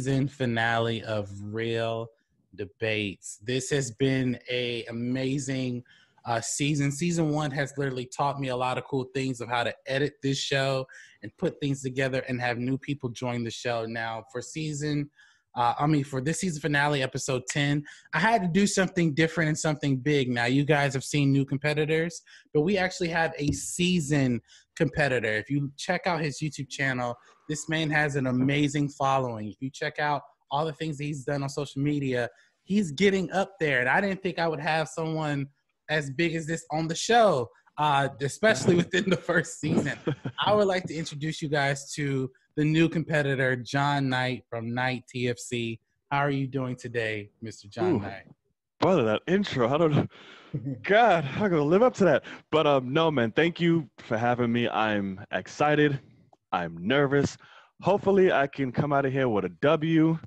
season finale of Reel Debates. This has been a amazing uh, season. Season one has literally taught me a lot of cool things of how to edit this show and put things together and have new people join the show. Now, for season, uh, I mean, for this season finale, episode 10, I had to do something different and something big. Now, you guys have seen new competitors, but we actually have a season competitor. If you check out his YouTube channel, this man has an amazing following. If you check out all the things that he's done on social media, he's getting up there. And I didn't think I would have someone as big as this on the show, uh, especially within the first season. I would like to introduce you guys to the new competitor, John Knight from Knight TFC. How are you doing today, Mr. John Ooh. Knight? Brother, that intro, I don't know. God, I'm gonna live up to that. But um, no, man, thank you for having me. I'm excited. I'm nervous. Hopefully, I can come out of here with a W.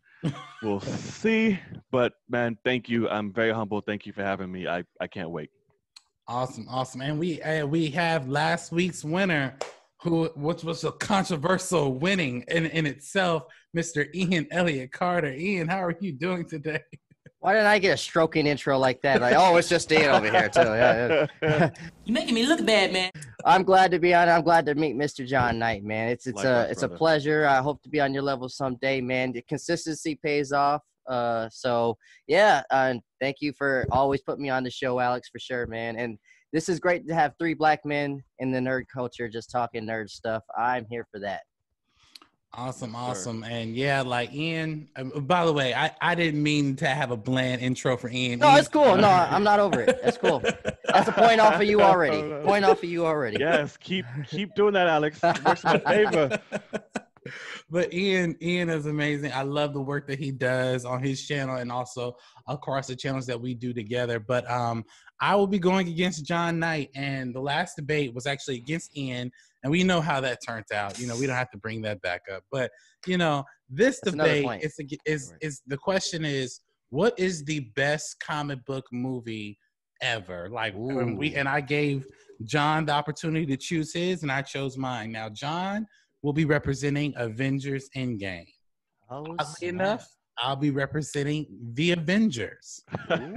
We'll see. But man, thank you. I'm very humble. Thank you for having me. I, I can't wait. Awesome, awesome, and we uh, we have last week's winner, who which was a controversial winning in in itself, Mr. Ian Elliott Carter. Ian, how are you doing today? Why didn't I get a stroking intro like that? Like, oh, it's just Ian over here too. Yeah, yeah. You making me look bad, man. I'm glad to be on. I'm glad to meet Mr. John Knight, man. It's it's Likewise, a it's a pleasure. I hope to be on your level someday, man. The consistency pays off. Uh, so yeah, uh, thank you for always putting me on the show, Alex, for sure, man. And this is great to have three black men in the nerd culture just talking nerd stuff. I'm here for that. Awesome, Yes, sir. awesome, and yeah, like Ian. Um, by the way, I I didn't mean to have a bland intro for Ian. No, Ian- it's cool. No, I'm not over it. It's cool. That's a point off of you already. Point off of you already. Yes, keep keep doing that, Alex. It works in my favor. but Ian, Ian is amazing. I love the work that he does on his channel and also across the channels that we do together. But um, I will be going against John Knight, and the last debate was actually against Ian, and we know how that turned out. You know, we don't have to bring that back up. But you know, this That's debate is is is the question is what is the best comic book movie ever? Like and we and I gave John the opportunity to choose his, and I chose mine. Now, John will be representing Avengers Endgame. Oh, Oddly enough, I'll be representing the Avengers.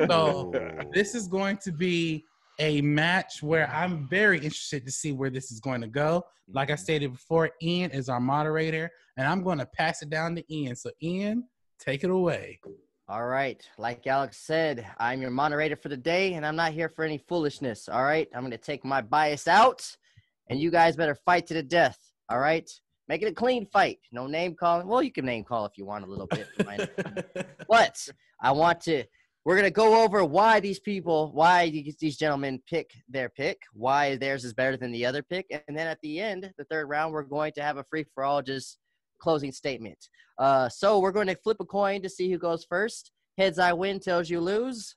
So this is going to be a match where I'm very interested to see where this is going to go. Like I stated before, Ian is our moderator, and I'm going to pass it down to Ian. So, Ian, take it away. All right. Like Alex said, I'm your moderator for the day, and I'm not here for any foolishness. All right. I'm going to take my bias out, and you guys better fight to the death. All right. Make it a clean fight. No name calling. Well, you can name call if you want a little bit. But I want to. We're gonna go over why these people, why these these gentlemen pick their pick, why theirs is better than the other pick, and then at the end, the third round, we're going to have a free for all, just closing statement. Uh, so we're going to flip a coin to see who goes first. Heads I win, tails you lose.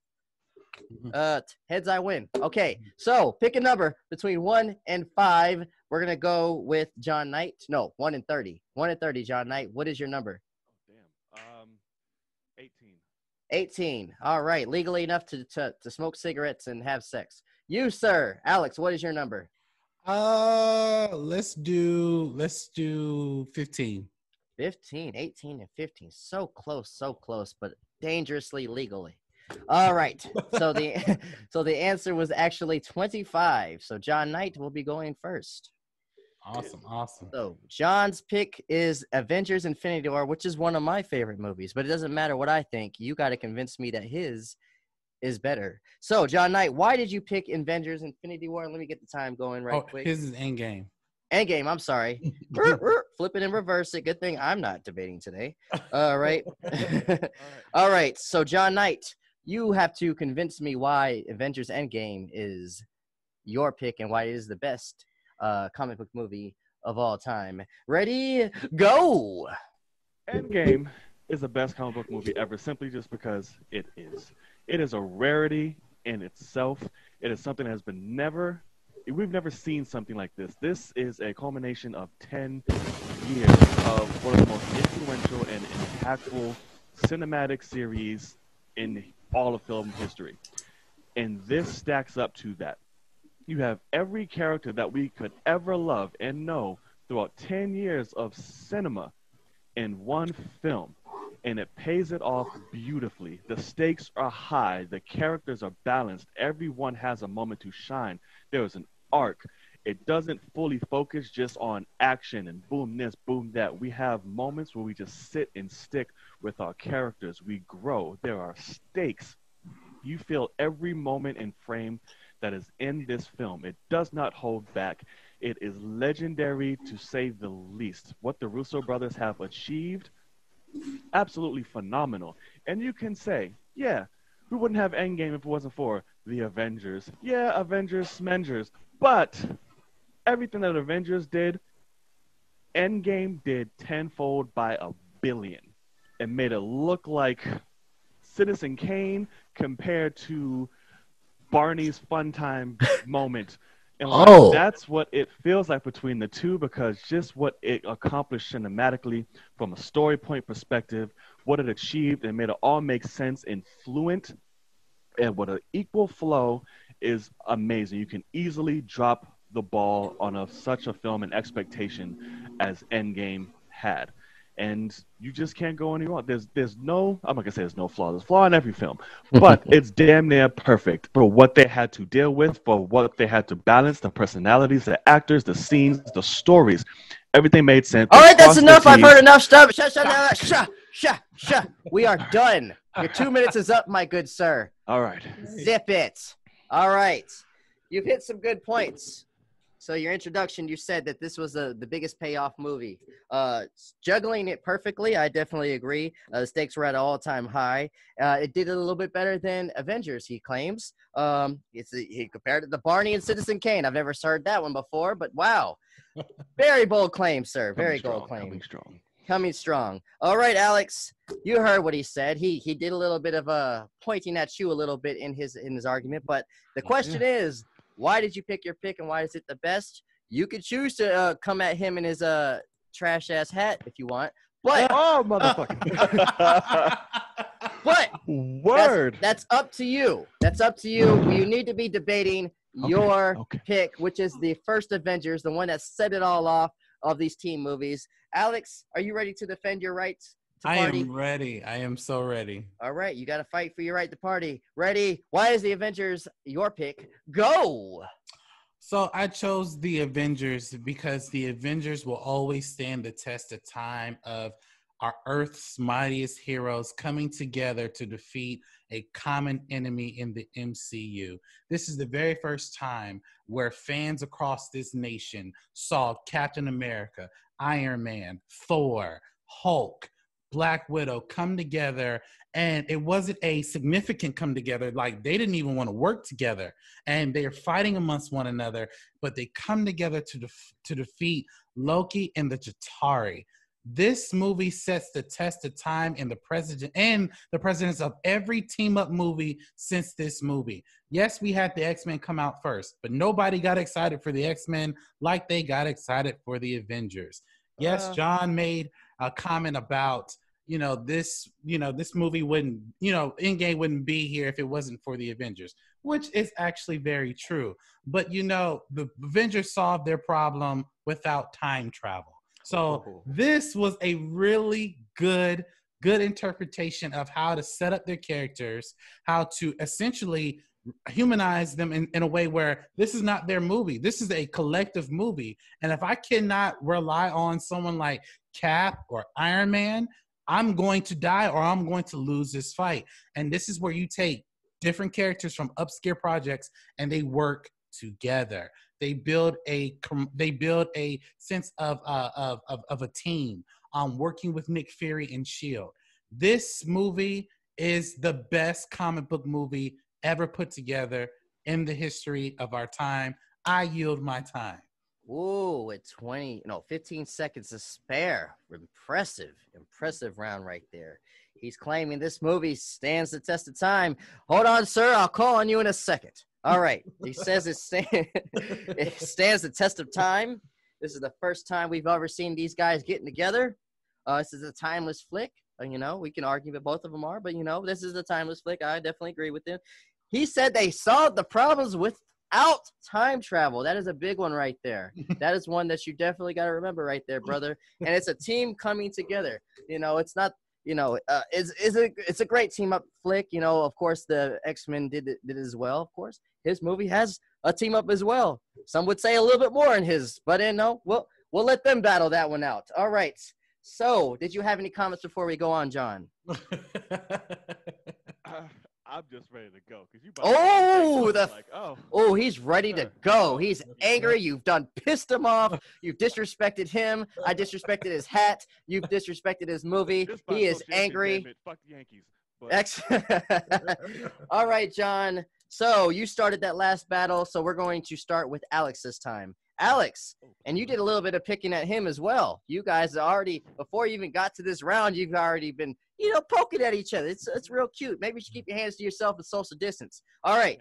Uh, t- heads I win. Okay, so pick a number between one and five. We're gonna go with John Knight. No, one and thirty. One and thirty, John Knight. What is your number? Damn. Um, 18. 18. All right. Legally enough to, to, to smoke cigarettes and have sex. You, sir. Alex, what is your number? Uh, let's do let's do 15. 15, 18, and 15. So close, so close, but dangerously legally. All right. So the so the answer was actually 25. So John Knight will be going first. Awesome, awesome. So John's pick is Avengers Infinity War, which is one of my favorite movies, but it doesn't matter what I think. You got to convince me that his is better. So, John Knight, why did you pick Avengers Infinity War? Let me get the time going right oh, quick. his is Endgame. Endgame, I'm sorry. Flip it and reverse it. Good thing I'm not debating today. All right. All right. So, John Knight, you have to convince me why Avengers Endgame is your pick and why it is the best uh, comic book movie of all time. Ready? Go. Endgame is the best comic book movie ever, simply just because it is. It is a rarity in itself. It is something that has been never, we've never seen something like this. This is a culmination of 10 years of one of the most influential and impactful cinematic series in all of film history. And this stacks up to that. You have every character that we could ever love and know throughout 10 years of cinema in one film and it pays it off beautifully. The stakes are high, the characters are balanced, everyone has a moment to shine. There is an arc. It doesn't fully focus just on action and boom this, boom that. We have moments where we just sit and stick with our characters. We grow. There are stakes. You feel every moment and frame that is in this film. It does not hold back. It is legendary to say the least. What the Russo brothers have achieved, absolutely phenomenal. And you can say, yeah, we wouldn't have Endgame if it wasn't for the Avengers. Yeah, Avengers, Smengers. But everything that Avengers did, Endgame did tenfold by a billion. It made it look like Citizen Kane compared to Barney's fun time moment. And like, Oh. that's what it feels like between the two because just what it accomplished cinematically from a story point perspective, what it achieved and made it all make sense and fluent and what an equal flow is amazing. You can easily drop the ball on a, such a film and expectation as Endgame had. And you just can't go any wrong. There's there's no I'm not gonna say there's no flaw. There's flaw in every film. But it's damn near perfect for what they had to deal with, for what they had to balance, the personalities, the actors, the scenes, the stories. Everything made sense. All right, that's enough. I've heard enough. stuff. Shut, shut, shut, shut, shut, shut. We are done. Your two minutes is up, my good sir. All right. Zip it. All right. You've hit some good points. So your introduction, you said that this was the the biggest payoff movie. Uh, juggling it perfectly, I definitely agree. Uh, the stakes were at an all-time high. Uh, it did it a little bit better than Avengers, he claims. Um, it's he compared it to Barney and Citizen Kane. I've never heard that one before, but wow, very bold claim, sir. Very Coming bold claim coming strong. coming strong. All right, Alex, you heard what he said. He he did a little bit of a pointing at you a little bit in his in his argument, but the question is, why did you pick your pick and why is it the best? You could choose to uh, come at him in his uh trash ass hat if you want, but Oh, motherfucker. but Word. that's up to you. That's up to you. You need to be debating Okay, your okay. pick, which is the first Avengers, the one that set it all off of these team movies. Alex, are you ready to defend your rights I am ready. I am so ready. All right, you got to fight for your right to party. Ready? Why is the Avengers your pick? Go. So I chose the Avengers because the Avengers will always stand the test of time of our Earth's mightiest heroes coming together to defeat a common enemy in the MCU. This is the very first time where fans across this nation saw Captain America, Iron Man, Thor, Hulk, Black Widow come together and it wasn't a significant come together like they didn't even want to work together and they're fighting amongst one another but they come together to def- to defeat Loki and the Chitauri this movie sets the test of time in the president and the presidents of every team up movie since this movie. Yes we had the x-men come out first but nobody got excited for the x-men like they got excited for the avengers. Yes Uh. john made a comment about you know this you know this movie wouldn't you know Endgame wouldn't be here if it wasn't for the Avengers, which is actually very true. But you know the Avengers solved their problem without time travel. So Oh. this was a really good good interpretation of how to set up their characters, how to essentially humanize them in, in a way where this is not their movie. This is a collective movie. And if I cannot rely on someone like Cap or Iron Man, I'm going to die or I'm going to lose this fight. And this is where you take different characters from upscale projects and they work together. They build a they build a sense of uh, of, of of a team. Um, working with Nick Fury and Shield. This movie is the best comic book movie ever put together in the history of our time. I yield my time. Ooh, with 20, no, 15 seconds to spare. Impressive, impressive round right there. He's claiming this movie stands the test of time. Hold on, sir. I'll call on you in a second. All right. He says it, sta- it stands the test of time. This is the first time we've ever seen these guys getting together. Uh, this is a timeless flick. You know, we can argue that both of them are, but you know, this is a timeless flick. I definitely agree with him. He said they solved the problems without time travel. That is a big one right there. that is one that you definitely got to remember right there, brother. And it's a team coming together. You know, it's not. You know, uh, it's it's a it's a great team up flick. You know, of course the X Men did it, did it as well. Of course, his movie has a team up as well. Some would say a little bit more in his, but in know, we'll we'll let them battle that one out. All right. So, did you have any comments before we go on, John? Uh, I'm just ready to go because you. Oh, the like, oh, Oh, he's ready to go. He's angry. You've done pissed him off. You've disrespected him. I disrespected his hat. You've disrespected his movie. He is angry. Fuck the Yankees. But Ex- All right, John. So you started that last battle, so we're going to start with Alex this time. Alex, oh, and you did a little bit of picking at him as well. You guys already, before you even got to this round, you've already been, you know, poking at each other. It's it's real cute. Maybe you should keep your hands to yourself and social distance. All right,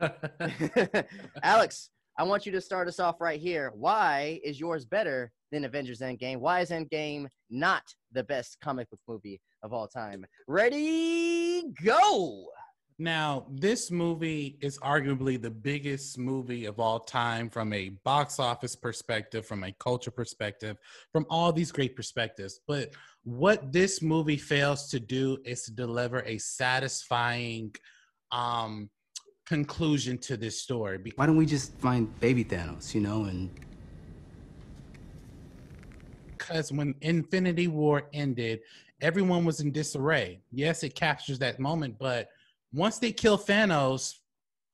can't promise. Alex, I want you to start us off right here. Why is yours better than Avengers Endgame? Why is Endgame not the best comic book movie of all time? Ready, go! Now, this movie is arguably the biggest movie of all time from a box office perspective, from a culture perspective, from all these great perspectives. But what this movie fails to do is to deliver a satisfying um, conclusion to this story. Why don't we just find baby Thanos, you know, and Because when Infinity War ended, everyone was in disarray. Yes, it captures that moment, but once they kill Thanos,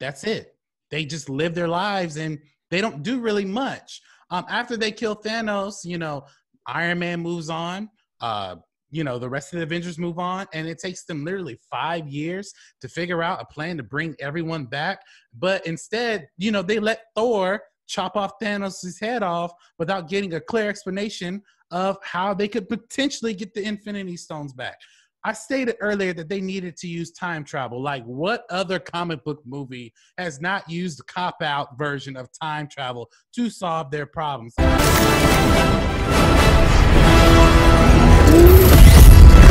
that's it. They just live their lives and they don't do really much. Um, after they kill Thanos, you know, Iron Man moves on. Uh, you know, the rest of the Avengers move on, and it takes them literally five years to figure out a plan to bring everyone back. But instead, you know, they let Thor chop off Thanos' head off without getting a clear explanation of how they could potentially get the Infinity Stones back. I stated earlier that they needed to use time travel. Like, what other comic book movie has not used the cop out version of time travel to solve their problems?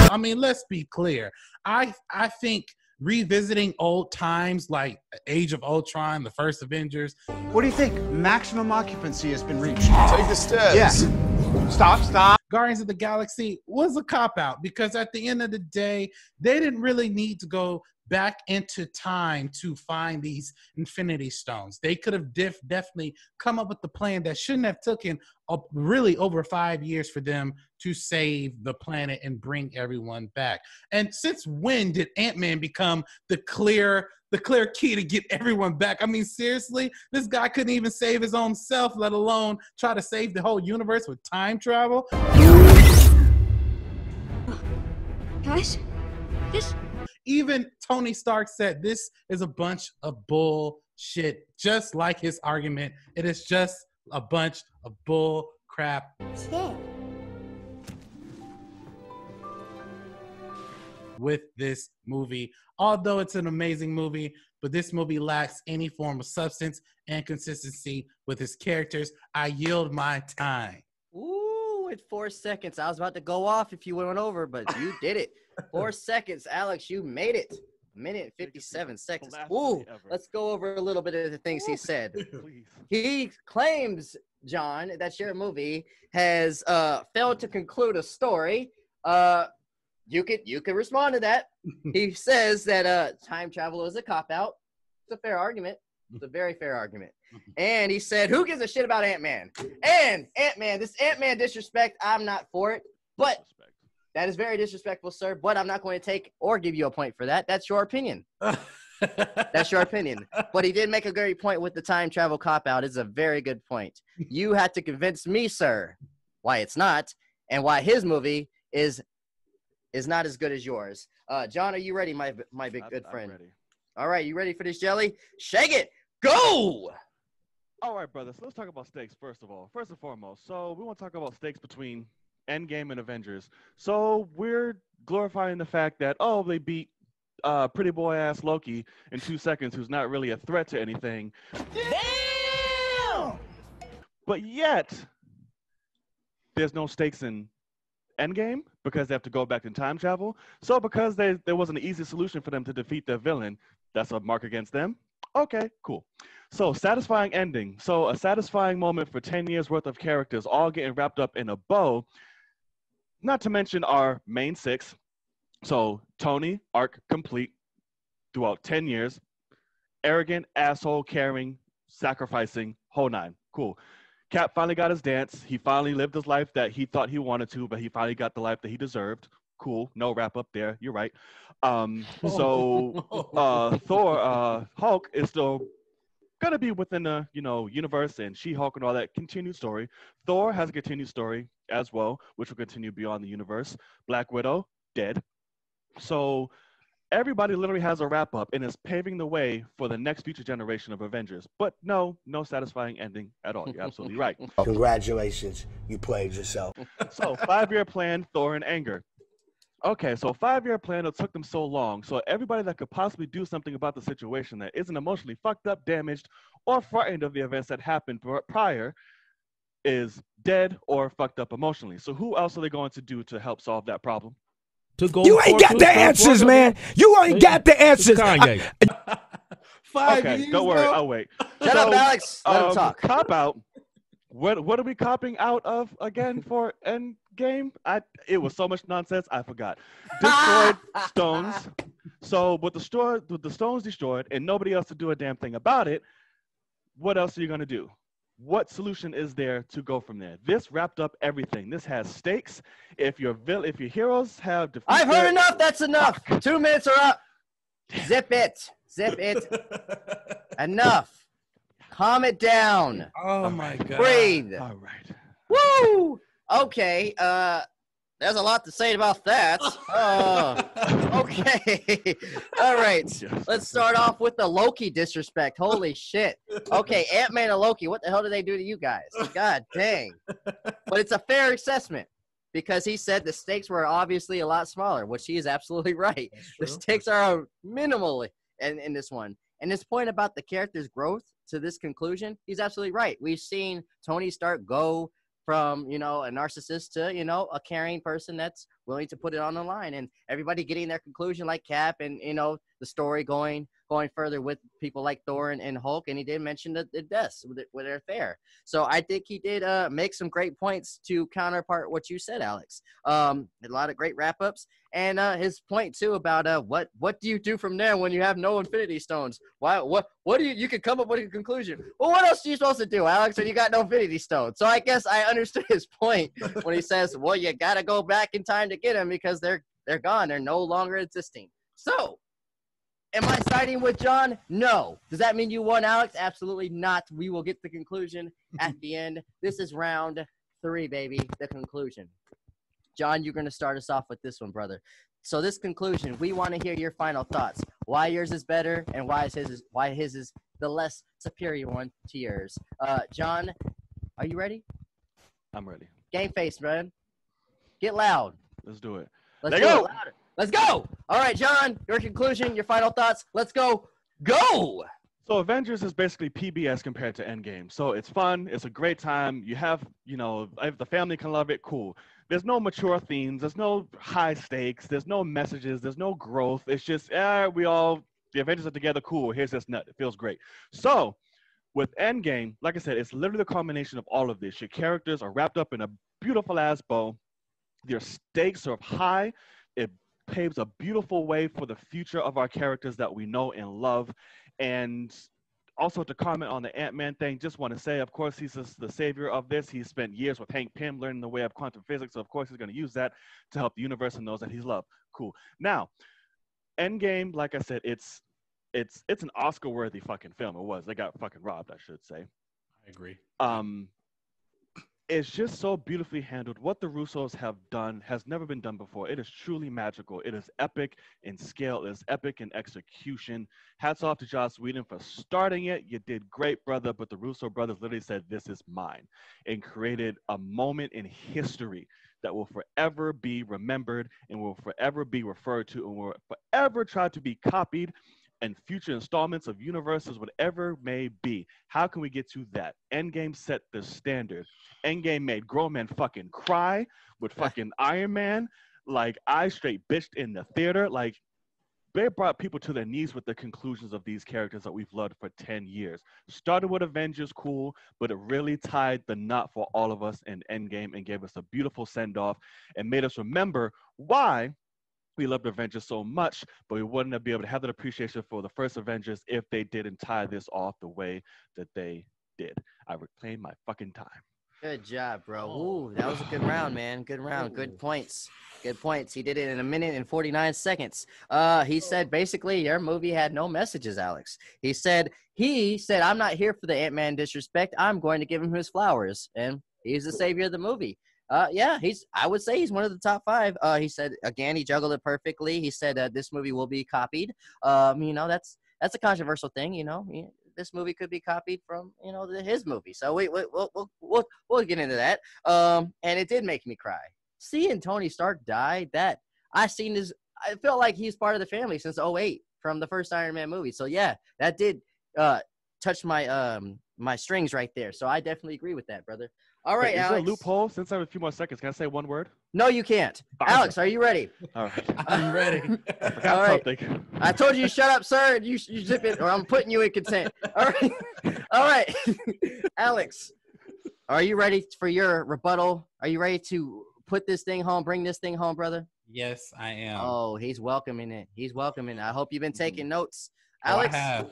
I mean, let's be clear. I I think revisiting old times like Age of Ultron, the first Avengers, What do you think? Maximum occupancy has been reached. Take the steps. Yeah. Stop, stop. Guardians of the Galaxy was a cop out because at the end of the day, they didn't really need to go back into time to find these Infinity Stones. They could have def- definitely come up with the plan that shouldn't have taken up really over five years for them to save the planet and bring everyone back. And since when did Ant Man become the clear? The clear key to get everyone back. I mean, seriously, this guy couldn't even save his own self, let alone try to save the whole universe with time travel. Guys, this even Tony Stark said this is a bunch of bullshit. Just like his argument, it is just a bunch of bull crap. shit. with this movie. Although it's an amazing movie, but this movie lacks any form of substance and consistency with its characters. I yield my time. Ooh, at four seconds. I was about to go off if you went over, but you did it. Four seconds, Alex. You made it. Minute 57 seconds. Ooh, let's go over a little bit of the things he said. He claims, John, that your movie has uh, failed to conclude a story. Uh, you could you could respond to that. he says that uh, time travel is a cop out. It's a fair argument. It's a very fair argument. And he said, "Who gives a shit about Ant Man?" And Ant Man, this Ant Man disrespect, I'm not for it. But. That is very disrespectful, sir. But I'm not going to take or give you a point for that. That's your opinion. That's your opinion. But he did make a great point with the time travel cop out. It's a very good point. You had to convince me, sir, why it's not, and why his movie is is not as good as yours. Uh, John, are you ready, my my big I'm- good I'm friend? ready. All right, you ready for this jelly? Shake it. Go. All right, brothers. Let's talk about stakes first of all. First and foremost, so we want to talk about stakes between Endgame and Avengers. So we're glorifying the fact that oh, they beat uh, pretty boy ass Loki in two seconds, who's not really a threat to anything. Damn! But yet, there's no stakes in Endgame because they have to go back in time travel. So because they, there wasn't an easy solution for them to defeat their villain, that's a mark against them. Okay, cool. So satisfying ending. So a satisfying moment for 10 years worth of characters all getting wrapped up in a bow. Not to mention our main six. So Tony, arc complete throughout 10 years. Arrogant, asshole, caring, sacrificing, whole nine. Cool. Cap finally got his dance. He finally lived his life that he thought he wanted to, but he finally got the life that he deserved. Cool. No wrap up there. You're right. Um, so uh, Thor, uh, Hulk is still gonna be within the you know universe and She-Hulk and all that continued story. Thor has a continued story as well, which will continue beyond the universe. Black Widow dead. So everybody literally has a wrap up and is paving the way for the next future generation of Avengers. But no, no satisfying ending at all. You're absolutely right. Congratulations, you played yourself. So five year plan, Thor and anger. Okay, so five year plan it took them so long. So everybody that could possibly do something about the situation that isn't emotionally fucked up, damaged, or frightened of the events that happened prior is dead or fucked up emotionally. So who else are they going to do to help solve that problem? To go You ain't got the answers, man. You ain't got the answers. Kanye. Five okay, years, don't worry. bro? I'll wait. Shut up, Alex. Let him um, talk. Cop out. What what are we copping out of again for end game? I it was so much nonsense. I forgot. Destroyed stones. So with the store with the stones destroyed and nobody else to do a damn thing about it, what else are you gonna do? What solution is there to go from there? This wrapped up everything. This has stakes. If your vill- if your heroes have defeated I've heard enough. That's enough. Two minutes are up. Zip it. Zip it. Enough. Calm it down. Oh my god. Breathe. All right. Woo! Okay. Uh, there's a lot to say about that. Uh, okay. All right. Let's start off with the Loki disrespect. Holy shit. Okay, Ant Man and Loki, what the hell did they do to you guys? God dang. But it's a fair assessment because he said the stakes were obviously a lot smaller, which he is absolutely right. The stakes are minimal in, in this one. And his point about the character's growth to this conclusion, he's absolutely right. We've seen Tony Stark go from, you know, a narcissist to, you know, a caring person that's willing to put it on the line and everybody getting their conclusion like Cap and, you know, the story going going further with people like Thor and, and Hulk. And he did mention the, the deaths with, it- with their there. So I think he did uh, make some great points to counterpart what you said, Alex. Um, a lot of great wrap ups and uh, his point too about uh, what what do you do from there when you have no Infinity Stones? Why what what do you you could come up with a conclusion? Well, what else are you supposed to do, Alex, when you got no Infinity Stones? So I guess I understood his point when he says, "Well, you got to go back in time to get them because they're they're gone. They're no longer existing." So. Am I siding with John? No. Does that mean you won, Alex? Absolutely not. We will get the conclusion at the end. This is round three, baby. The conclusion. John, you're going to start us off with this one, brother. So this conclusion, we want to hear your final thoughts. Why yours is better, and why is his is why his is the less superior one to yours. Uh, John, are you ready? I'm ready. Game face, man. Get loud. Let's do it. Let's Let do go. it louder. Let's go. All right, John, your conclusion, your final thoughts. Let's go. Go. So Avengers is basically PBS compared to Endgame. So it's fun. It's a great time. You have, you know, if the family can love it, cool. There's no mature themes. There's no high stakes. There's no messages. There's no growth. It's just, eh, we all, the Avengers are together. Cool. Here's this nut. It feels great. So with Endgame, like I said, it's literally the combination of all of this. Your characters are wrapped up in a beautiful ass bow. Your stakes are high. It paves a beautiful way for the future of our characters that we know and love. And also to comment on the Ant-Man thing, just want to say, of course, he's the savior of this. He spent years with Hank Pym learning the way of quantum physics. So of course, he's going to use that to help the universe and those that he's loved. Cool. Now, Endgame, like I said, it's it's it's an Oscar-worthy fucking film. It was. They got fucking robbed, I should say. I agree. Um, it's just so beautifully handled. What the Russos have done has never been done before. It is truly magical. It is epic in scale. It is epic in execution. Hats off to Joss Whedon for starting it. You did great, brother. But the Russo brothers literally said, "This is mine," and created a moment in history that will forever be remembered and will forever be referred to and will forever try to be copied and future installments of universes, whatever may be. How can we get to that? Endgame set the standard. Endgame made grown men fucking cry with fucking Iron Man. Like I straight bitched in the theater. Like they brought people to their knees with the conclusions of these characters that we've loved for 10 years. Started with Avengers, cool, but it really tied the knot for all of us in Endgame and gave us a beautiful send off and made us remember why we loved Avengers so much, but we wouldn't be able to have that appreciation for the first Avengers if they didn't tie this off the way that they did. I reclaim my fucking time. Good job, bro. Ooh, that was a good round, man. Good round. Good points. Good points. He did it in a minute and 49 seconds. Uh, he said basically your movie had no messages, Alex. He said he said I'm not here for the Ant-Man disrespect. I'm going to give him his flowers, and he's the savior of the movie. Uh, yeah, he's. I would say he's one of the top five. Uh, he said again, he juggled it perfectly. He said uh, this movie will be copied. Um, you know, that's that's a controversial thing. You know, this movie could be copied from you know the, his movie. So we, we we'll, we'll we'll we'll get into that. Um, and it did make me cry. Seeing Tony Stark die, that I seen this. I felt like he's part of the family since 08 from the first Iron Man movie. So yeah, that did uh touch my um my strings right there. So I definitely agree with that, brother. All right, Wait, is Alex. there a loophole? Since I have a few more seconds, can I say one word? No, you can't. Alex, are you ready? All right. I'm ready. I forgot All right. something. I told you to shut up, sir. You you zip it, or I'm putting you in consent. All right, all right, Alex. Are you ready for your rebuttal? Are you ready to put this thing home, bring this thing home, brother? yes, I am. Oh, he's welcoming it. He's welcoming. It. I hope you've been taking mm-hmm. notes, Oh, I Alex. have.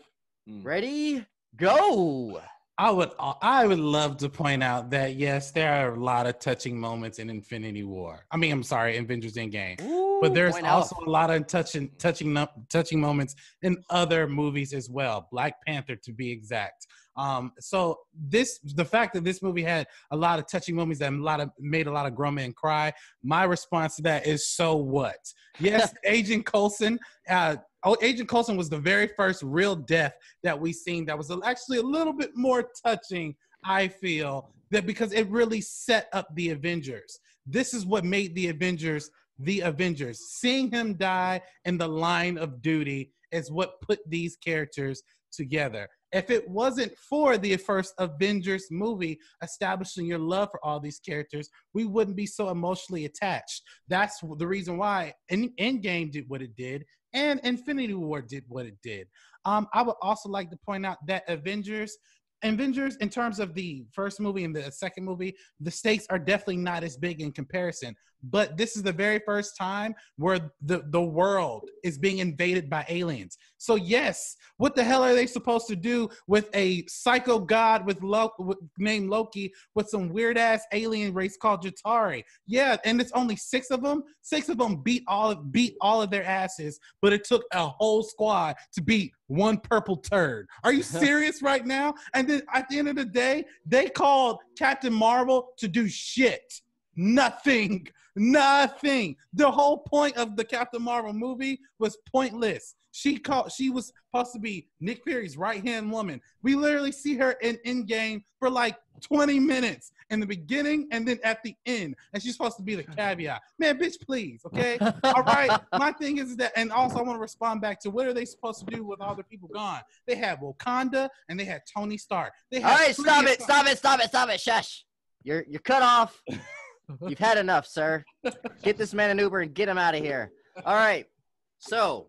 Mm. ready? Go. I would I would love to point out that yes, there are a lot of touching moments in Infinity War. I mean, I'm sorry, Avengers Endgame. Ooh, But there's also out. a lot of touching touching touching moments in other movies as well. Black Panther to be exact. Um, so this the fact that this movie had a lot of touching moments that a lot of made a lot of grown men cry. My response to that is so what? Yes, Agent Coulson. Uh, Oh, Agent Coulson was the very first real death that we seen that was actually a little bit more touching. I feel that because it really set up the Avengers. This is what made the Avengers the Avengers. Seeing him die in the line of duty is what put these characters together. If it wasn't for the first Avengers movie establishing your love for all these characters, we wouldn't be so emotionally attached. That's the reason why Endgame did what it did and Infinity War did what it did. Um, I would also like to point out that Avengers, Avengers, in terms of the first movie and the second movie, the stakes are definitely not as big in comparison. But this is the very first time where the, the world is being invaded by aliens. So yes, what the hell are they supposed to do with a psycho god with, Lo- with named Loki with some weird ass alien race called Jatari? Yeah, and it's only six of them. Six of them beat all of, beat all of their asses, but it took a whole squad to beat one purple turd. Are you serious right now? And then at the end of the day, they called Captain Marvel to do shit. Nothing. Nothing. The whole point of the Captain Marvel movie was pointless. She called. She was supposed to be Nick Fury's right hand woman. We literally see her in Endgame for like 20 minutes in the beginning and then at the end, and she's supposed to be the caveat. Man, bitch, please, okay? All right. My thing is that, and also I want to respond back to what are they supposed to do with all the people gone? They had Wakanda and they had Tony Stark. They All had right, stop of it, stop it, stop it, stop it. Shush. You're you're cut off. You've had enough, sir. Get this man an Uber and get him out of here. All right. So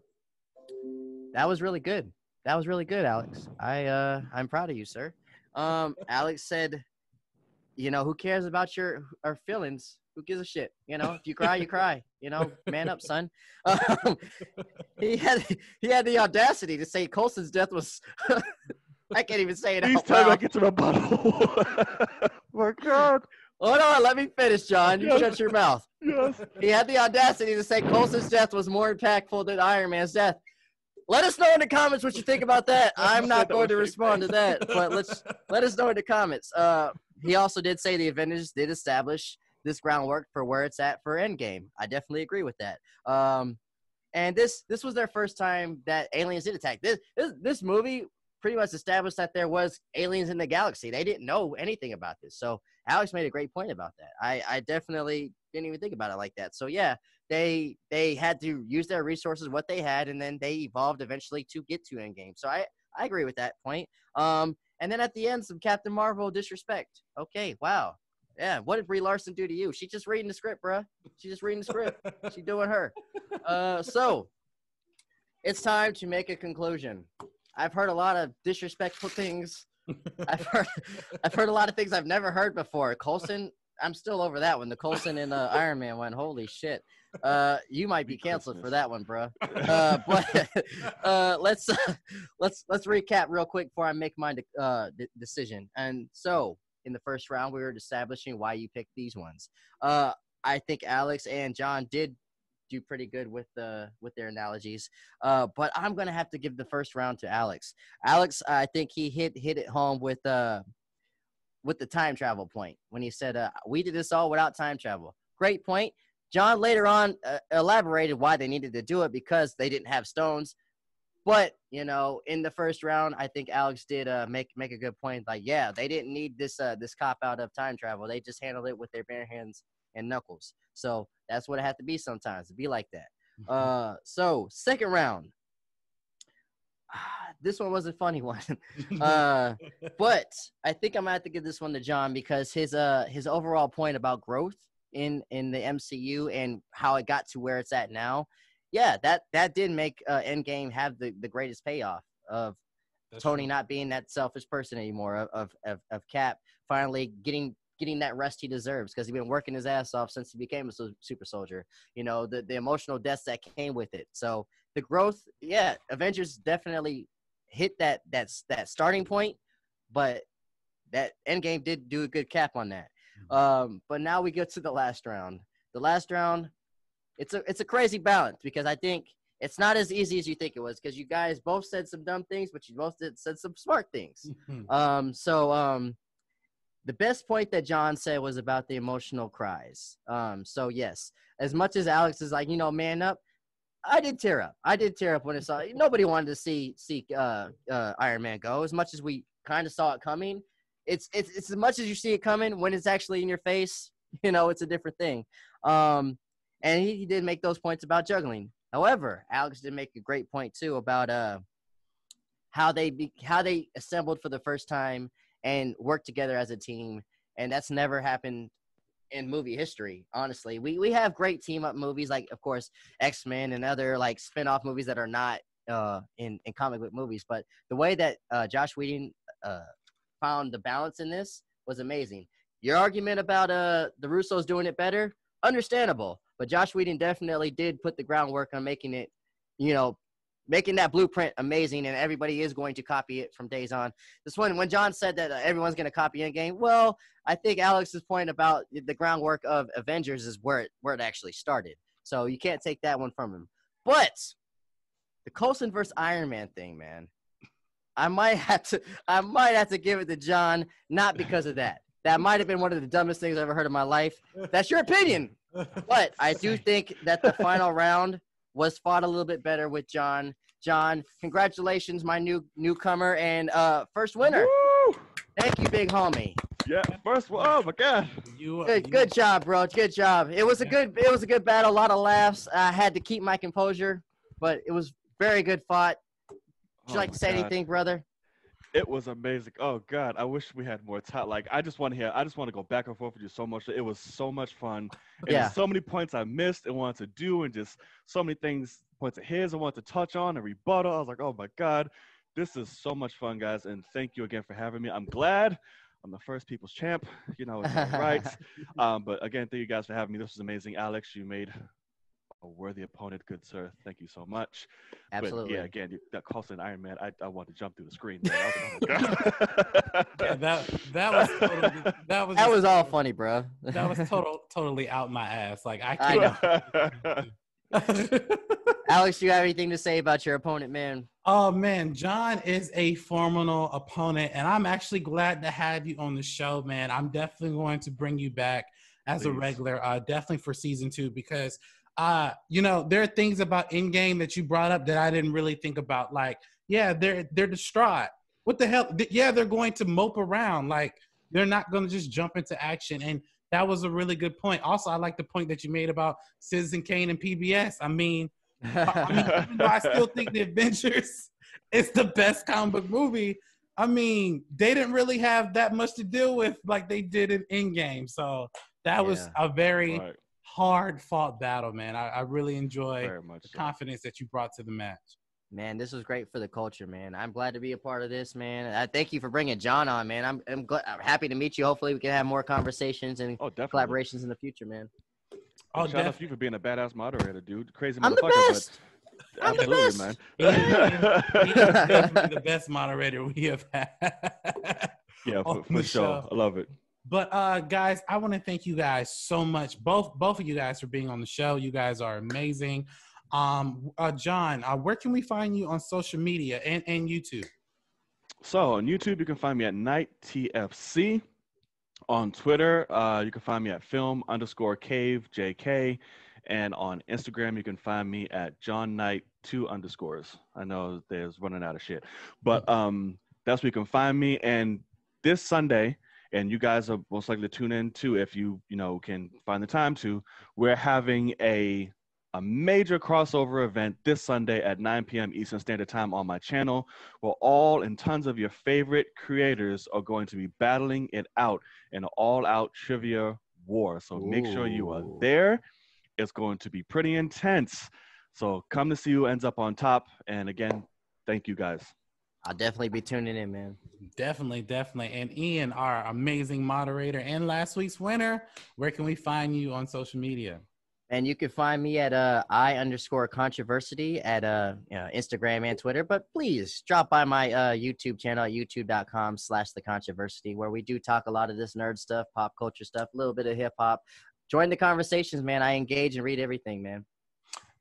that was really good. That was really good, Alex. I uh I'm proud of you, sir. Um Alex said, you know, who cares about your our feelings? Who gives a shit? You know, if you cry, you cry. You know, man up, son. Um, he had he had the audacity to say Coulson's death was I can't even say it Please out tell me I loud. get to rebuttal. My God. Hold on, let me finish, John. You Yes. shut your mouth. Yes. He had the audacity to say Coulson's death was more impactful than Iron Man's death. Let us know in the comments what you think about that. I'm not going to respond to that, but let's let us know in the comments. Uh, he also did say the Avengers did establish this groundwork for where it's at for Endgame. I definitely agree with that. Um, and this this was their first time that aliens did attack. This this, this movie pretty much established that there was aliens in the galaxy. They didn't know anything about this. So Alex made a great point about that. I, I definitely didn't even think about it like that. So yeah, they they had to use their resources, what they had, and then they evolved eventually to get to Endgame. So I I agree with that point. Um, and then at the end, some Captain Marvel disrespect. Okay, wow. Yeah, what did Brie Larson do to you? She just reading the script, bruh. She just reading the script. she doing her. Uh, so it's time to make a conclusion. I've heard a lot of disrespectful things. I've heard I've heard a lot of things I've never heard before. Coulson, I'm still over that one. The Coulson and uh, Iron Man one. Holy shit. Uh, you might be canceled for that one, bro. Uh, but uh, let's let's let's recap real quick before I make my de- uh, de- decision. And so, in the first round, we were establishing why you picked these ones. Uh, I think Alex and John did do pretty good with the with their analogies. Uh, but I'm gonna have to give the first round to Alex. Alex, I think he hit hit it home with uh with the time travel point when he said, uh, "We did this all without time travel." Great point. John later on uh, elaborated why they needed to do it because they didn't have stones. But you know, in the first round, I think Alex did uh, make make a good point. Like, yeah, they didn't need this uh, this cop out of time travel. They just handled it with their bare hands and knuckles. So that's what it had to be sometimes to be like that. Uh, so second round. This one was a funny one, uh, but I think I'm gonna have to give this one to John because his uh his overall point about growth in in the MCU and how it got to where it's at now. Yeah, that that did make uh, Endgame have the the greatest payoff of Tony not being that selfish person anymore, of of of, of Cap finally getting getting that rest he deserves because he's been working his ass off since he became a super soldier. You know the the emotional deaths that came with it. So the growth, yeah, Avengers definitely hit that that's that starting point, but that Endgame did do a good cap on that. Um, but now we get to the last round. The last round, it's a it's a crazy balance because I think it's not as easy as you think it was because you guys both said some dumb things, but you both did, said some smart things. Um, so um, the best point that John said was about the emotional cries. Um, so yes, as much as Alex is like, you know, man up, I did tear up. I did tear up when it saw. Nobody wanted to see see uh, uh, Iron Man go. As much as we kind of saw it coming, it's it's it's as much as you see it coming when it's actually in your face. You know, it's a different thing. Um, and he, he did make those points about juggling. However, Alex did make a great point too about uh how they be, how they assembled for the first time and work together as a team, and that's never happened in movie history. Honestly, we we have great team up movies like, of course, X Men and other like spin off movies that are not uh in in comic book movies, but the way that uh, Josh Whedon uh found the balance in this was amazing. Your argument about uh the Russos doing it better, understandable, but Josh Whedon definitely did put the groundwork on making it, you know, making that blueprint amazing, and everybody is going to copy it from days on. This one, when John said that uh, everyone's going to copy Endgame, well, I think Alex's point about the groundwork of Avengers is where it where it actually started. So you can't take that one from him. But the Coulson versus Iron Man thing, man, I might have to I might have to give it to John, not because of that. That might have been one of the dumbest things I've ever heard in my life. That's your opinion. But I do think that the final round was fought a little bit better with John. John, congratulations, my new newcomer and uh, first winner. Woo! Thank you, big homie. Yeah, first one. Oh my god. You, Good, you- good job, bro. Good job. It was a good, it was a good battle. A lot of laughs. I had to keep my composure, but it was very good fought. Would you Oh like to say God. anything, brother? It was amazing. Oh God, I wish we had more time. Like I just want to hear. I just want to go back and forth with you so much. It was so much fun. And Yeah. so many points I missed and wanted to do, and just so many things, points of his I wanted to touch on and rebuttal. I was like, oh my God, this is so much fun, guys. And thank you again for having me. I'm glad. I'm the first people's champ. You know, it's right. um, but again, thank you guys for having me. This was amazing, Alex. You made a worthy opponent, good sir. Thank you so much. Absolutely. But yeah, again, that that an Iron Man, I, I want to jump through the screen. Man. I was like, oh my God. yeah, that that was totally, that was that was all funny, bro. that was total totally out my ass. Like I I can't. I Alex, do you have anything to say about your opponent, man? Oh man, John is a formidable opponent, and I'm actually glad to have you on the show, man. I'm definitely going to bring you back as a regular, uh, definitely for season two, because uh, you know, there are things about Endgame that you brought up that I didn't really think about. Like, yeah, they're they're distraught. What the hell? Yeah, they're going to mope around. Like, they're not going to just jump into action. And that was a really good point. Also, I like the point that you made about Citizen Kane and PBS. I mean, I mean, even though I still think the Adventures is the best comic book movie, I mean, they didn't really have that much to deal with like they did in Endgame. So that was a very Right, hard fought battle, man. I, I really enjoy much. the so. confidence that you brought to the match. Man, this was great for the culture, man. I'm glad to be a part of this, man. I thank you for bringing John on, man. I'm I'm, glad, I'm happy to meet you. Hopefully, we can have more conversations and Oh, collaborations in the future, man. Oh, Shout out to you for being a badass moderator, dude. Crazy I'm the motherfucker, best. but I'm the absolutely, best. man. He he is definitely the best moderator we have had. yeah, for, for sure. I love it. But uh guys, I want to thank you guys so much. Both both of you guys for being on the show. You guys are amazing. Um uh John, uh, where can we find you on social media and, and YouTube? So on YouTube, you can find me at Knight TFC. On Twitter, uh, you can find me at film underscore cave JK. And on Instagram, you can find me at John Knight two underscores. I know there's running out of shit, but um, that's where you can find me. And this Sunday, and you guys are most likely to tune in too if you you know can find the time to. We're having a a major crossover event this Sunday at 9 p.m. Eastern Standard Time on my channel, where all and tons of your favorite creators are going to be battling it out in an all-out trivia war. So make sure you are there. It's going to be pretty intense. So come to see who ends up on top. And again, thank you guys. I'll definitely be tuning in, man. Definitely, definitely. And Ian, our amazing moderator and last week's winner, where can we find you on social media? And you can find me at uh, I underscore controversity at uh, you know, Instagram and Twitter. But please drop by my uh, YouTube channel at youtube.com slash the controversity, where we do talk a lot of this nerd stuff, pop culture stuff, a little bit of hip hop. Join the conversations, man. I engage and read everything, man.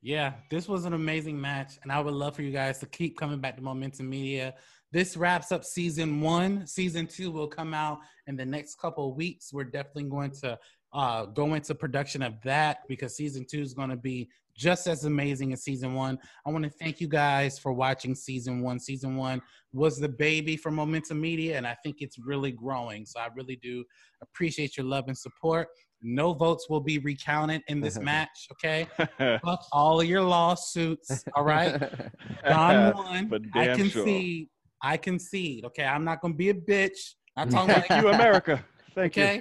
Yeah, this was an amazing match, and I would love for you guys to keep coming back to Momentum Media. This wraps up season one. Season two will come out in the next couple of weeks. We're definitely going to uh, go into production of that because season two is going to be just as amazing as season one. I want to thank you guys for watching season one. Season one was the baby for Momentum Media, and I think it's really growing. So I really do appreciate your love and support. No votes will be recounted in this match, okay? Fuck all of your lawsuits, all right? Don won. But I damn sure. concede. I concede. Okay, I'm not gonna be a bitch. I'm talking like Thank you, America. Thank okay,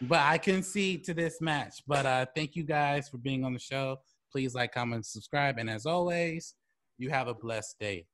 you. but I concede to this match. But uh, thank you guys for being on the show. Please like, comment, subscribe, and as always, you have a blessed day.